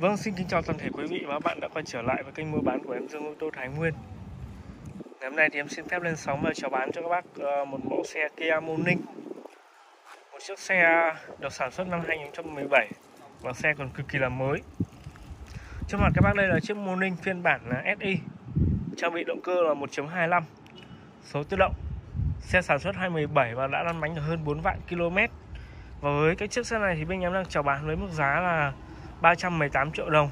Vâng, xin kính chào toàn thể quý vị và các bạn đã quay trở lại với kênh mua bán của em Dương ô tô Thái Nguyên. Ngày hôm nay thì em xin phép lên sóng và chào bán cho các bác ờ, một mẫu xe Kia Morning. Một chiếc xe được sản xuất năm 2017 và xe còn cực kỳ là mới. Trước mặt các bác đây là chiếc Morning phiên bản là SI, trang bị động cơ là 1.25, số tự động. Xe sản xuất 2017 và đã lăn bánh được hơn 4 vạn km. Và với cái chiếc xe này thì bên em đang chào bán với mức giá là 318 triệu đồng.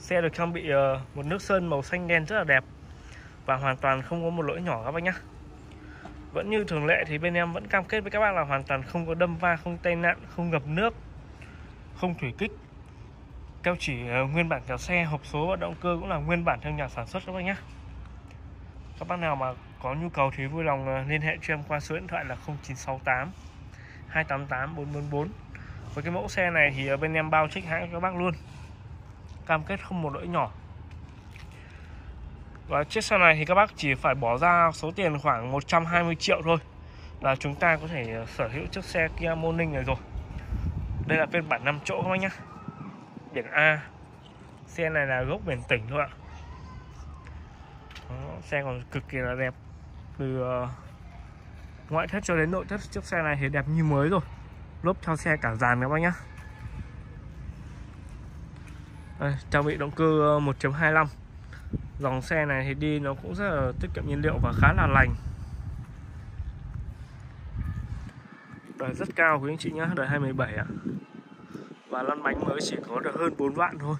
Xe được trang bị ờ, một nước sơn màu xanh đen rất là đẹp Và hoàn toàn không có một lỗi nhỏ các bác nhé Vẫn như thường lệ thì bên em vẫn cam kết với các bác là hoàn toàn không có đâm va, không tai nạn, không ngập nước Không thủy kích. Keo chỉ ờ, nguyên bản kéo xe, hộp số và động cơ cũng là nguyên bản theo nhà sản xuất các bác nhé Các bác nào mà có nhu cầu thì vui lòng ờ, liên hệ cho em qua số điện thoại là 0968 288 444 với cái mẫu xe này thì bên em bao trích hãng cho các bác luôn. Cam kết không một lỗi nhỏ. Và chiếc xe này thì các bác chỉ phải bỏ ra số tiền khoảng 120 triệu thôi là chúng ta có thể ờ, sở hữu chiếc xe Kia Morning này rồi. Đây là phiên bản 5 chỗ các bác nhé biển A. Xe này là gốc biển tỉnh thôi ạ. Đó, xe còn cực kỳ là đẹp. Từ ờ, ngoại thất cho đến nội thất chiếc xe này thì đẹp như mới rồi lốp theo xe cả dàn các bác nhá. Đây, trang bị động cơ ờ, 1.25 dòng xe này thì đi nó cũng rất là tiết kiệm nhiên liệu và khá là lành. Đời rất cao quý anh chị nhá đời 217 ạ. Và lăn bánh mới chỉ có được hơn 4 vạn thôi.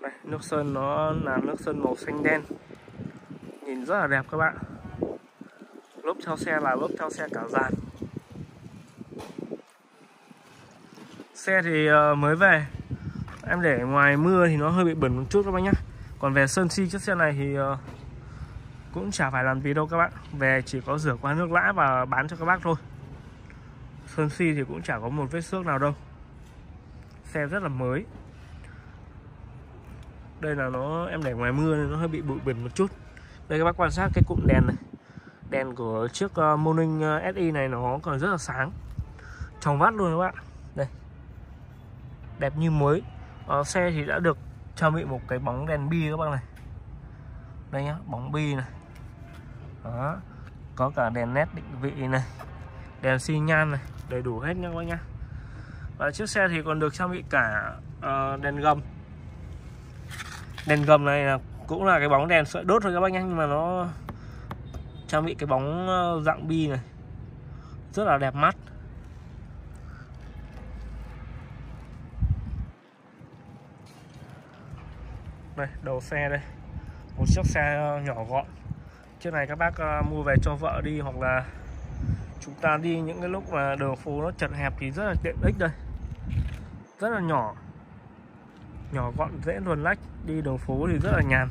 Đây, nước sơn nó là nước sơn màu xanh đen nhìn rất là đẹp các bạn. Lốp theo xe là lốp theo xe cả dàn. Xe thì ờ, mới về. Em để ngoài mưa thì nó hơi bị bẩn một chút các bác nhá. Còn về sơn si chiếc xe này thì ờ, cũng chả phải làm gì đâu các bạn. Về chỉ có rửa qua nước lã và bán cho các bác thôi. Sơn si thì cũng chả có một vết xước nào đâu. Xe rất là mới. Đây là nó, em để ngoài mưa nên nó hơi bị bụi bẩn một chút đây các bác quan sát cái cụm đèn này. Đèn của chiếc uh, Morning ờ, SI này nó còn rất là sáng. Trong vắt luôn các bạn. Đây. Đẹp như mới. Uh, xe thì đã được trang bị một cái bóng đèn bi các bạn này. Đây nhá bóng bi này. Đó. Có cả đèn nét định vị này. Đèn xi nhan này. Đầy đủ hết nha các bác nhá. Và chiếc xe thì còn được trang bị cả uh, đèn gầm. Đèn gầm này là cũng là cái bóng đèn sợi đốt thôi các bác nhé, nhưng mà nó trang bị cái bóng ờ, dạng bi này. Rất là đẹp mắt. Đây đầu xe đây. Một chiếc xe ờ, nhỏ gọn. Chiếc này các bác ờ, mua về cho vợ đi, hoặc là chúng ta đi những cái lúc mà đường phố nó chật hẹp thì rất là tiện ích đây. Rất là nhỏ. Nhỏ gọn, dễ luồn lách đi đường phố thì rất là nhàn.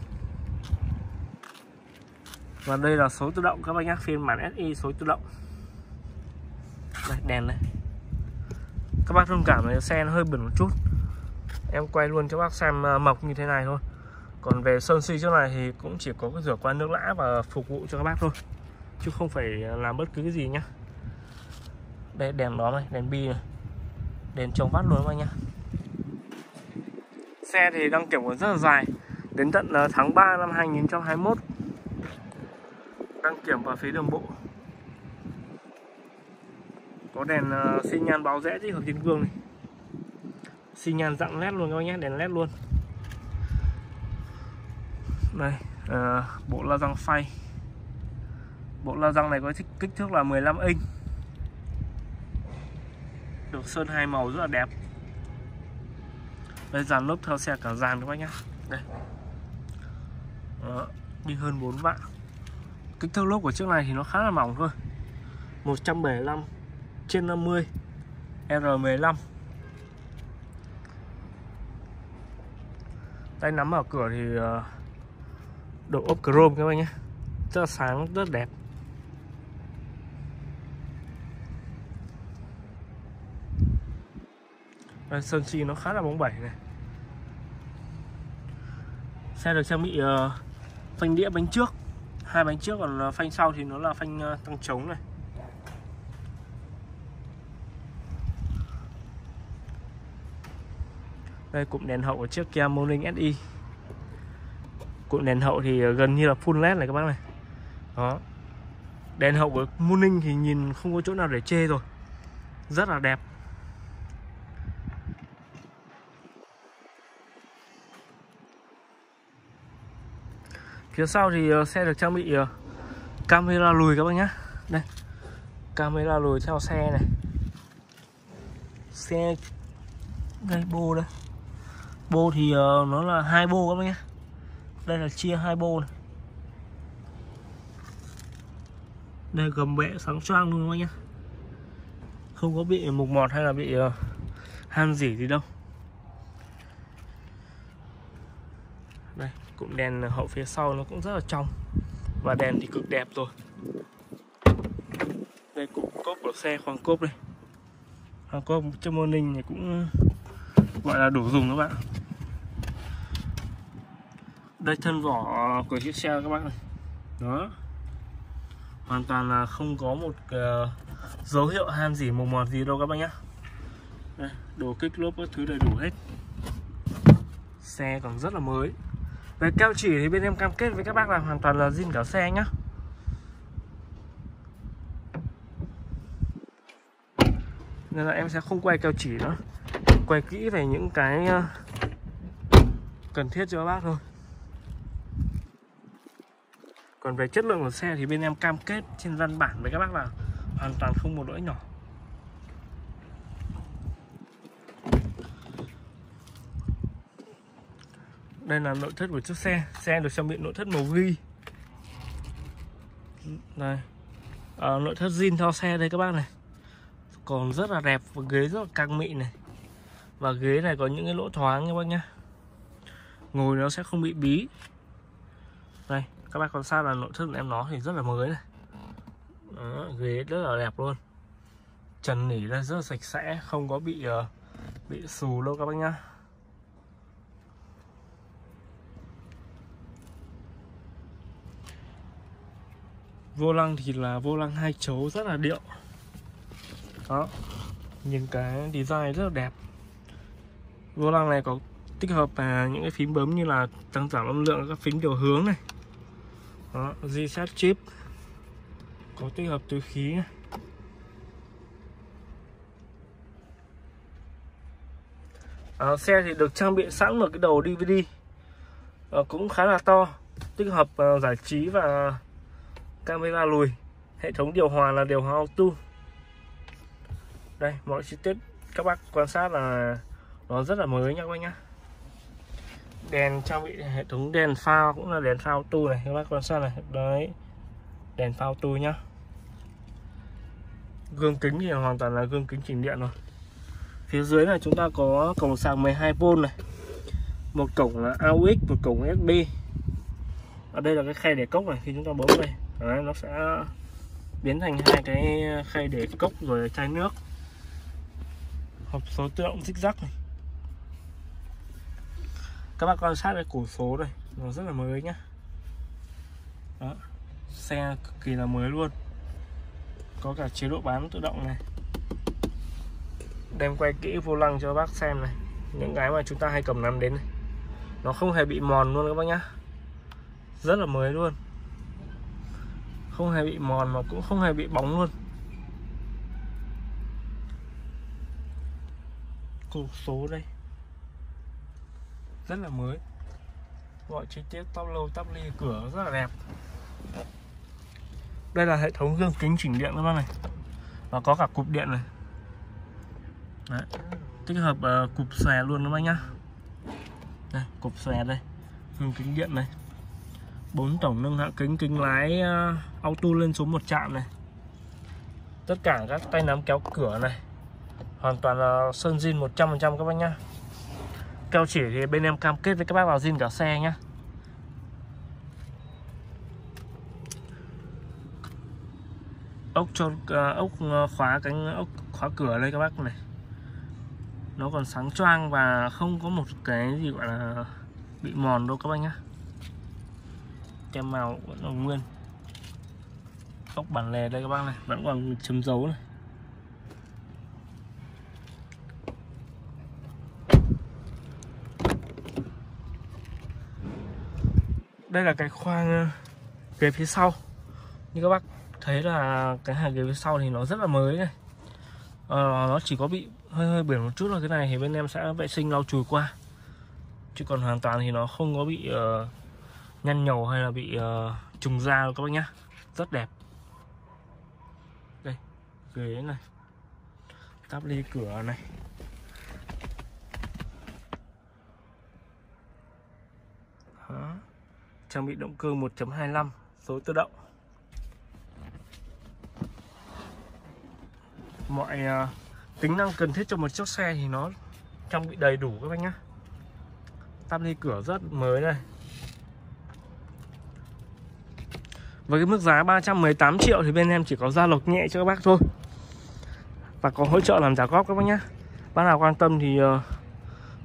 Và đây là số tự động các bác nhắc phiên bản SI số tự động. Đây, đèn này các bác thông cảm là xe nó hơi bẩn một chút. Em quay luôn cho bác xem ờ, mộc như thế này thôi. Còn về sơn si chỗ này thì cũng chỉ có cái rửa qua nước lã và phục vụ cho các bác thôi. Chứ không phải làm bất cứ cái gì nhá. Đây, đèn đó này, đèn bi này. Đèn chống vắt luôn các bác nhá xe thì đăng kiểm còn rất là dài. Đến tận ờ, tháng 3 năm 2021 đăng kiểm vào phía đường bộ. Có đèn uh, xi nhan báo rẽ chứ hợp trên gương này. Xi nhan dạng led luôn các bác nhé đèn led luôn. Đây uh, bộ la răng phay. Bộ la răng này có kích thước là 15 inch. Được sơn hai màu rất là đẹp đây dàn lốp theo xe cả dàn các bác nhá. Đây. Đó, đi hơn 4 vạn. Kích thước lốp của chiếc này thì nó khá là mỏng thôi. 175 trên 50 R15 tay nắm ở cửa thì ờ, độ ốp chrome các bác nhé rất là sáng rất đẹp. Đây, sơn chi nó khá là bóng bẩy này xe được trang bị uh, phanh đĩa bánh trước. Hai bánh trước còn ờ, phanh sau thì nó là phanh uh, tăng trống này. Đây cụm đèn hậu của chiếc Kia Morning SI cụm đèn hậu thì gần như là full led này các bác này. Đó. Đèn hậu của Morning thì nhìn không có chỗ nào để chê rồi. Rất là đẹp. Phía sau thì ờ, xe được trang bị ờ, camera lùi các bác nhé đây camera lùi theo xe này. Xe đây bô đây. Bô thì ờ, nó là hai bô các bác nhé đây là chia hai bô này. Đây gầm bệ sáng choang luôn các bác nhé không có bị mục mọt hay là bị uh, han dỉ gì đâu đây cụm đèn hậu phía sau nó cũng rất là trong. Và đèn thì cực đẹp rồi. Đây cụm cốp của xe khoang cốp đây. Khoang cốp trong ninh này cũng ờ, gọi là đủ dùng các bạn. Đây thân vỏ của chiếc xe các bạn này đó. Hoàn toàn là không có một uh, dấu hiệu han gì mồm mọt gì đâu các bạn nhé đây, đồ kích lốp các thứ đầy đủ hết. Xe còn rất là mới về keo chỉ thì bên em cam kết với các bác là hoàn toàn là zin cả xe nhá. Nên là em sẽ không quay keo chỉ nữa. Quay kỹ về những cái ờ, cần thiết cho các bác thôi. Còn về chất lượng của xe thì bên em cam kết trên văn bản với các bác là hoàn toàn không một lỗi nhỏ. Đây là nội thất của chiếc xe. Xe được trang bị nội thất màu ghi này. À, nội thất zin theo xe đây các bác này. Còn rất là đẹp và ghế rất là căng mịn này. Và ghế này có những cái lỗ thoáng các bác nhá. Ngồi nó sẽ không bị bí. Đây các bác quan sát là nội thất của em nó thì rất là mới này. Đó, ghế rất là đẹp luôn. Trần nỉ ra rất là sạch sẽ không có bị uh, bị xù đâu các bác nhá. Vô lăng thì là vô lăng hai chấu rất là điệu. Đó những cái design rất là đẹp. Vô lăng này có tích hợp à, những cái phím bấm như là tăng giảm âm lượng các phím điều hướng này. Đó reset chip có tích hợp túi khí này. À, xe thì được trang bị sẵn một cái đầu DVD à, ờ, cũng khá là to tích hợp à, giải trí và camera lùi. Hệ thống điều hòa là điều hòa auto. Đây, mọi chi tiết các bác quan sát là nó rất là mới nha các bác nhá. Đèn trang bị, hệ thống đèn pha cũng là đèn pha auto này, các bác quan sát này. Đấy, đèn pha auto nhá. Gương kính thì hoàn toàn là gương kính chỉnh điện rồi. Phía dưới là chúng ta có cổng sạc 12V này, một cổng là AUX một cổng USB ở đây là cái khe để cốc này, khi chúng ta bấm đây. Đấy, nó sẽ biến thành hai cái khay để cốc rồi chai nước. Hộp số tự động zig zag này. Các bác quan sát cái cổ số này nó rất là mới nhá. Đó xe cực kỳ là mới luôn. Có cả chế độ bán tự động này. Đem quay kỹ vô lăng cho bác xem này. Những cái mà chúng ta hay cầm nắm đến này. Nó không hề bị mòn luôn các bác nhá. Rất là mới luôn không hề bị mòn mà cũng không hề bị bóng luôn. Cục số đây. Rất là mới. Mọi chi tiết tóc lâu tóc ly cửa rất là đẹp. Đây là hệ thống gương kính chỉnh điện các bác này. Và có cả cục điện này. Đấy. tích hợp ờ, uh, cục xòe luôn các bác nhá. Đây cục xòe đây. Gương kính điện này. Bốn tổng nâng hạ kính kính lái uh, auto lên số một chạm này. Tất cả các tay nắm kéo cửa này, hoàn toàn là sơn zin 100% các bác nhá. Keo chỉ thì bên em cam kết với các bác vào zin cả xe nhá. Ốc cho à, ốc à, khóa cánh, ốc khóa cửa đây các bác này. Nó còn sáng choang và không có một cái gì gọi là bị mòn đâu các bác nhá. Tem màu vẫn còn nguyên góc bản lề đây các bác này. Vẫn còn chấm dấu này. Đây là cái khoang ờ, ghế phía sau. Như các bác thấy là cái hàng ghế phía sau thì nó rất là mới này. À, nó chỉ có bị hơi hơi biển một chút là cái này thì bên em sẽ vệ sinh lau chùi qua. Chứ còn hoàn toàn thì nó không có bị uh, nhăn nhầu hay là bị uh, trùng da đâu các bác nhá. Rất đẹp ghế này tắp ly cửa này. Đó. trang bị động cơ 1.25 số tự động. Mọi uh, tính năng cần thiết cho một chiếc xe thì nó trang bị đầy đủ các bác nhá. Tắp ly cửa rất mới đây. Với cái mức giá 318 triệu thì bên em chỉ có gia lộc nhẹ cho các bác thôi. Và có hỗ trợ làm trả góp các bác nhé Bác nào quan tâm thì uh,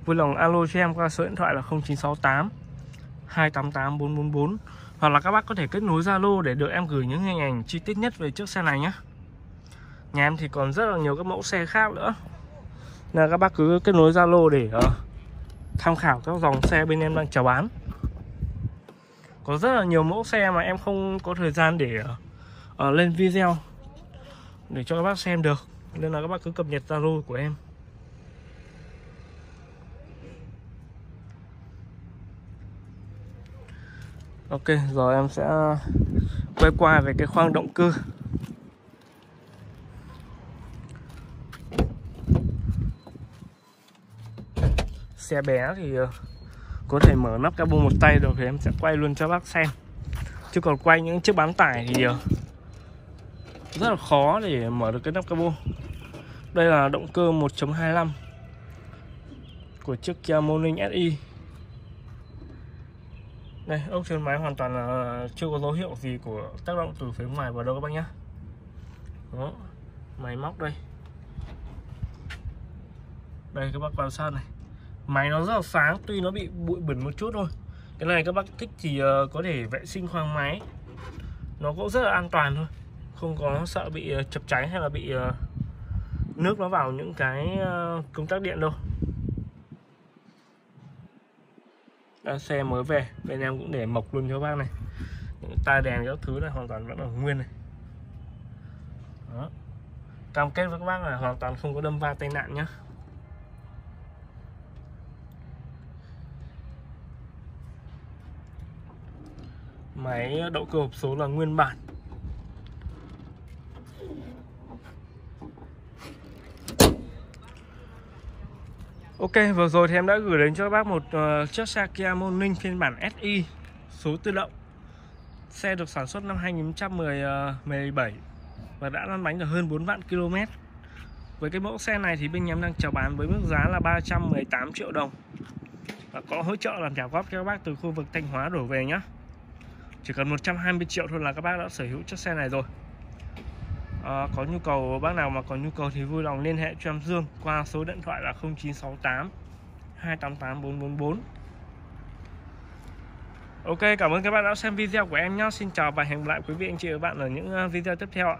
vui lòng alo cho em qua số điện thoại là 0968 288 444 Hoặc là các bác có thể kết nối Zalo để được em gửi những hình ảnh chi tiết nhất về chiếc xe này nhé Nhà em thì còn rất là nhiều các mẫu xe khác nữa. Nên các bác cứ kết nối Zalo để uh, tham khảo các dòng xe bên em đang chào bán. Có rất là nhiều mẫu xe mà em không có thời gian để uh, lên video để cho các bác xem được nên là các bác cứ cập nhật Zalo của em. Ok giờ em sẽ quay qua về cái khoang động cơ. Xe bé thì ờ, có thể mở nắp cabo một tay được thì em sẽ quay luôn cho bác xem. Chứ còn quay những chiếc bán tải thì ờ, rất là khó để mở được cái nắp cabo. Đây là động cơ 1.25 của chiếc Kia Morning SI đây, ốc trên máy hoàn toàn là chưa có dấu hiệu gì của tác động từ phía ngoài vào đâu các bác nhé đó, máy móc đây. Đây, các bác quan sát này. Máy nó rất là sáng, tuy nó bị bụi bẩn một chút thôi. Cái này các bác thích thì ờ, có thể vệ sinh khoang máy. Nó cũng rất là an toàn thôi không có sợ bị ờ, chập cháy hay là bị ờ, nước nó vào những cái ờ, công tắc điện đâu. Đã, xe mới về, bên em cũng để mộc luôn cho bác này. Những tai đèn các thứ này hoàn toàn vẫn là nguyên này. Đó. Cam kết với các bác là hoàn toàn không có đâm va tai nạn nhé máy động cơ hộp số là nguyên bản. Ok vừa rồi thì em đã gửi đến cho các bác một uh, chiếc xe Kia Morning phiên bản SI số tự động. Xe được sản xuất năm 2017 ờ, và đã lăn bánh được hơn 4 vạn km Với cái mẫu xe này thì bên em đang chào bán với mức giá là 318 triệu đồng. Và có hỗ trợ làm trả góp cho các bác từ khu vực Thanh Hóa đổ về nhé chỉ cần 120 triệu thôi là các bác đã sở hữu chiếc xe này rồi à, có nhu cầu bác nào mà có nhu cầu thì vui lòng liên hệ cho em Dương qua số điện thoại là 0968 288 444 Ok cảm ơn các bạn đã xem video của em nhé Xin chào và hẹn gặp lại quý vị anh chị và các bạn ở những ờ, video tiếp theo ạ.